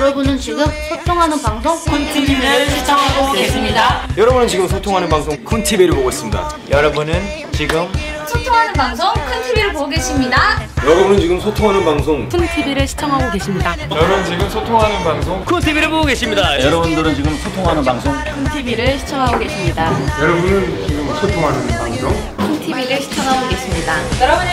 여러분은 지금 소통하는 방송 TV를 시청하고 계십니다. 여러분은 지금 소통하는 방송 쿤TV를 보고 있습니다. 여러분은 지금 소통하는 방송 큰 TV를 보고 계십니다. 여러분은 지금 소통하는 방송 TV를 시청하고 계십니다. 여러분 지금 소통하는 방송 쿤TV를 보고 계십니다. 여러분들은 지금 소통하는 방송 TV를 시청하고 계십니다. 여러분은 지금 소통하는 방송 TV를 시청하고 계십니다. 여러분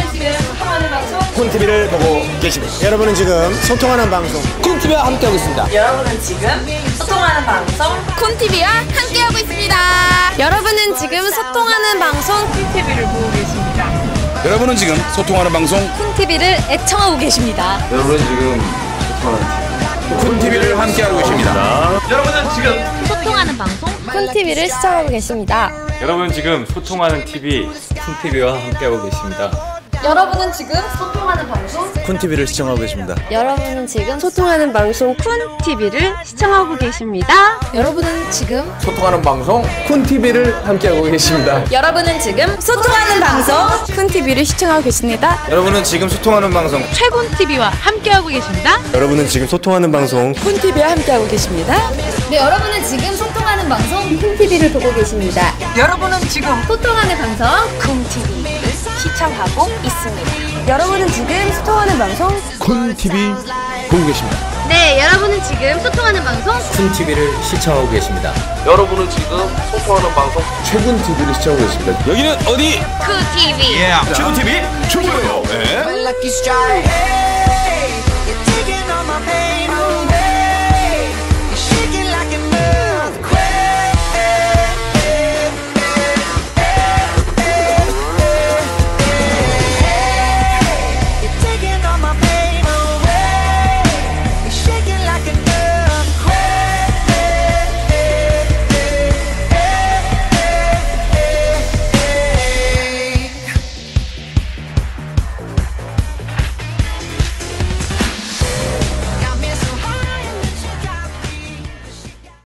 쿤TV를 보고 계십니다. 여러분은 지금 소통하는 방송 쿤TV와 함께하고 있습니다. 여러분은 지금 소통하는 방송 콘TV와 함께하고 있습니다. 여러분은 지금 소통하는 방송 TV를 보고 계십니다. 여러분은 지금 소통하는 방송 콘TV를 애청하고 계십니다. 여러분은 지금 소통하는 쿤TV를 함께하고 계십니다. 여러분은 지금 소통하는 방송 콘TV를 시청하고 계십니다. 여러분 지금 소통하는 TV 쿤TV와 함께하고 계십니다. 여러분은 지금 소통하는 방송 쿤TV를 시청하고 계십니다 여러분은 지금 소통하는 방송 콘TV를 시청하고 계십니다. 여러분은 지금 소통하는 방송 쿤TV를 함께하고 계십니다. 여러분은 지금 소통하는 방송 콘TV를 시청하고 계십니다. 여러분은 지금 소통하는 방송 최곤 TV와 함께하고 계십니다. 여러분은 지금 소통하는 방송 콘TV와 함께하고 계십니다. 네 여러분은 지금 소통하는 방송 콘TV를 보고 계십니다. 여러분은 지금 소통하는 방송 시청하고 있습니다. 여러분은 지금 소통하는 방송 쿤TV 보고 계십니다. 네, 여러분은 지금 소통하는 방송 쿤TV를 시청하고 계십니다. 여러분은 지금 소통하는 방송 최군 TV를 시청하고 계십니다. 여기는 어디? 그 TV. 최고 TV 최고예요. 네. Strike.